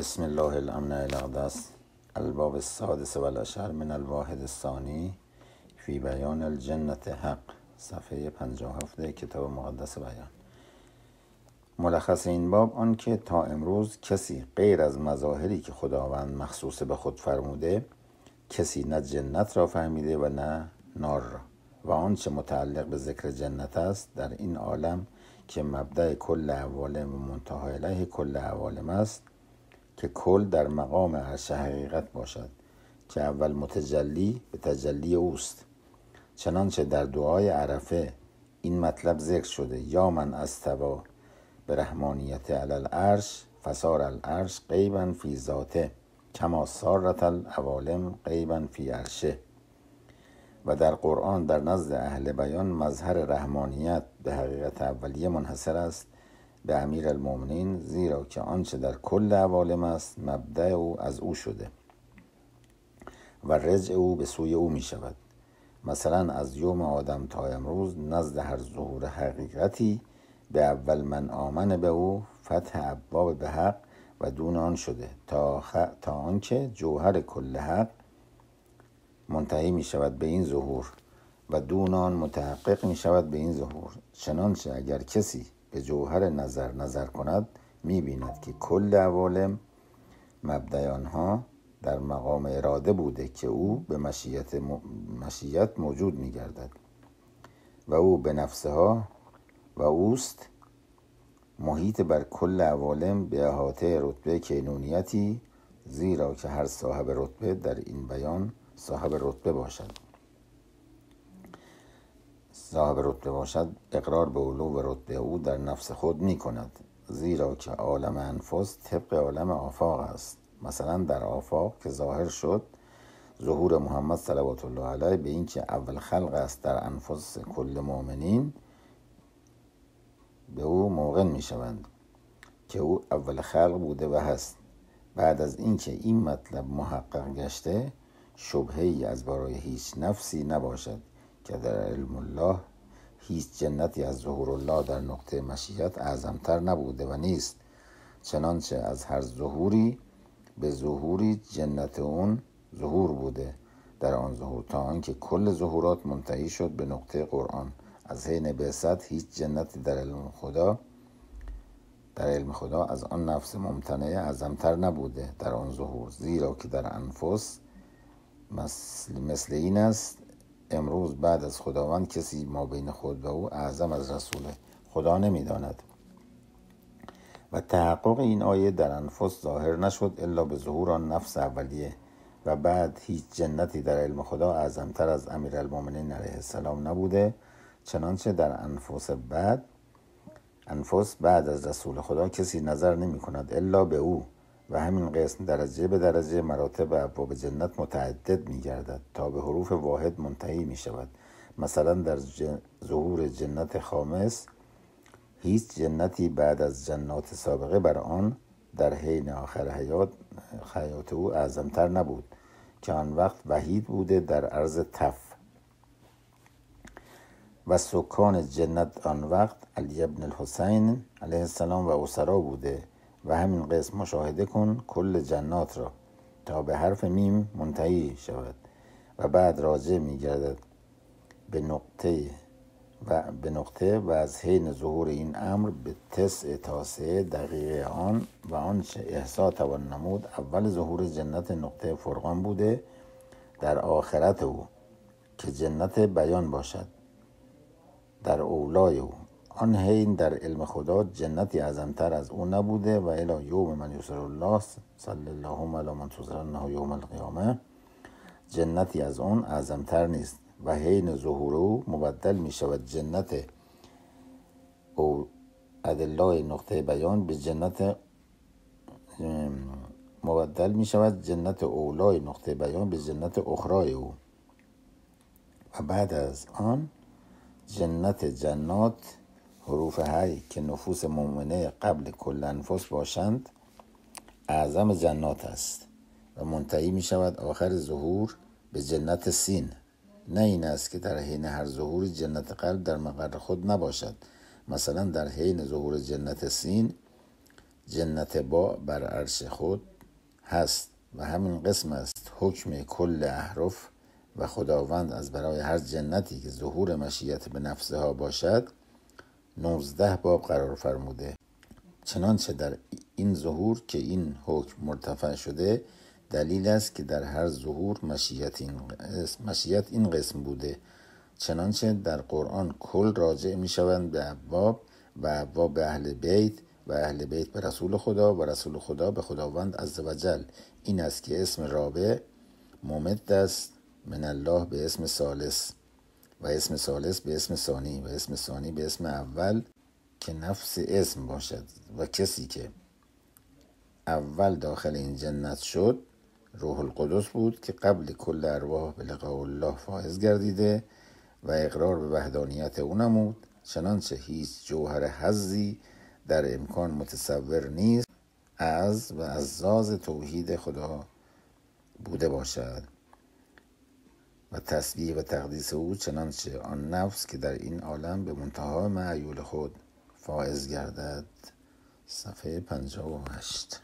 بسم الله الامن الاقدس الباب السادس والعشر من الواحد الثانی فی بیان الجنت حق صفحه 57 کتاب مقدس بیان. ملخص این باب آن که تا امروز کسی غیر از مظاهری که خداوند مخصوص به خود فرموده کسی نه جنت را فهمیده و نه نار را. و آنچه متعلق به ذکر جنت است در این عالم که مبدع کل عوالم و منتهای کل عوالم است که کل در مقام عرش حقیقت باشد که اول متجلی به تجلی اوست. چنانچه در دعای عرفه این مطلب ذکر شده یا من استوا به رحمانیت علی العرش فسار العرش قیبا فی ذاته کما سارت العوالم قیبا فی عرشه. و در قرآن در نزد اهل بیان مظهر رحمانیت به حقیقت اولیه منحصر است به امیر المومنین زیرا که آنچه در کل عوالم است مبدع او از او شده و رجع او به سوی او می شود. مثلا از یوم آدم تا امروز نزد هر ظهور حقیقتی به اول من آمن به او فتح ابواب به حق و دون آن شده. تا, خ... تا آنکه جوهر کل حق منتهی می شود به این ظهور و دون آن متحقق می شود به این ظهور. چنانچه اگر کسی به جوهر نظر نظر کند می بیند که کل عوالم مبدع آنها در مقام اراده بوده که او به مشیت, مشیت موجود می گردد و او به نفسها و اوست محیط بر کل عوالم به احاطه رتبه کینونیتی زیرا که هر صاحب رتبه در این بیان صاحب رتبه باشد. صاحب رتبه باشد اقرار به علو و رتبه او در نفس خود می کند زیرا که عالم انفس طبق عالم آفاق است. مثلا در آفاق که ظاهر شد ظهور محمد صلوات الله علیه به اینکه اول خلق است در انفس کل مؤمنین به او موقن می شوند که او اول خلق بوده و هست. بعد از اینکه این مطلب محقق گشته شبهه از برای هیچ نفسی نباشد. که در علم الله هیچ جنتی از ظهور الله در نقطه مشیت اعظمتر نبوده و نیست. چنانچه از هر ظهوری به ظهوری جنت اون ظهور بوده. در آن ظهور تا آنکه کل ظهورات منتهی شد به نقطه قرآن. از حین بعثت هیچ جنتی در علم خدا در علم خدا از آن نفس ممتنعه اعظمتر نبوده. در آن ظهور زیرا که در انفس مثل, مثل این است امروز بعد از خداوند کسی ما بین خود و او اعظم از رسول خدا نمی‌داند. و تحقق این آیه در انفس ظاهر نشد الا به ظهور آن نفس اولیه و بعد هیچ جنتی در علم خدا اعظمتر از امیر المومنین علیه السلام نبوده چنانچه در انفس بعد انفس بعد از رسول خدا کسی نظر نمی کند الا به او و همین قسم درجه به درجه مراتب ابواب جنت متعدد می گردد تا به حروف واحد منتهی می شود مثلا در ظهور جنت خامس هیچ جنتی بعد از جنات سابقه بر آن در حین آخر حیات حیات او اعظمتر نبود که آن وقت وحید بوده در عرض تف. و سکان جنت آن وقت علی ابن الحسین علیه السلام و اسرا بوده. و همین قسم مشاهده کن کل جنات را تا به حرف میم منتهی شود و بعد راجع می گردد به نقطه و به نقطه و از حین ظهور این امر به تسع تاسعه دقیقه آن و آنچه احسا توان نمود اول ظهور جنت نقطه فرقان بوده در آخرت او که جنت بیان باشد در اولای او. آن حین در علم خدا جنتی اعظمتر از او نبوده و الی یوم من یسر الله صلی الله علی من تزرنه یوم القیامه. جنتی از اون اعظمتر نیست و حین ظهور او مبدل می شود جنت او ادلای نقطه بیان به جنت مبدل می شود جنت اولای نقطه بیان به جنت اخرای او. و بعد از آن جنت جنات حروف هی که نفوس مؤمنه قبل کل انفس باشند اعظم جنات است و منتهی می شود آخر ظهور به جنت سین. نه این است که در حین هر ظهوری جنت قلب در مقر خود نباشد. مثلا در حین ظهور جنت سین جنت با بر عرش خود هست و همین قسم است حکم کل احرف و خداوند از برای هر جنتی که ظهور مشیت به نفسها باشد نوزده باب قرار فرموده. چنانچه در این ظهور که این حکم مرتفع شده دلیل است که در هر ظهور مشیت این قسم, مشیت این قسم بوده. چنانچه در قرآن کل راجع می شوند به ابواب و ابواب به اهل بیت و اهل بیت به رسول خدا و رسول خدا به خداوند عزوجل این است که اسم رابع ممد است من الله به اسم سالس و اسم سالس به اسم ثانی و اسم ثانی به اسم اول که نفس اسم باشد و کسی که اول داخل این جنت شد روح القدس بود که قبل کل ارواح به لقاء الله فائز گردیده و اقرار به وحدانیت او نمود. چنانچه هیچ جوهر حزی در امکان متصور نیست از و عزاز توحید خدا بوده باشد. و تسبیح و تقدیس او چنانچه آن نفس که در این عالم به منتها معیول خود فائز گردد. صفحه 58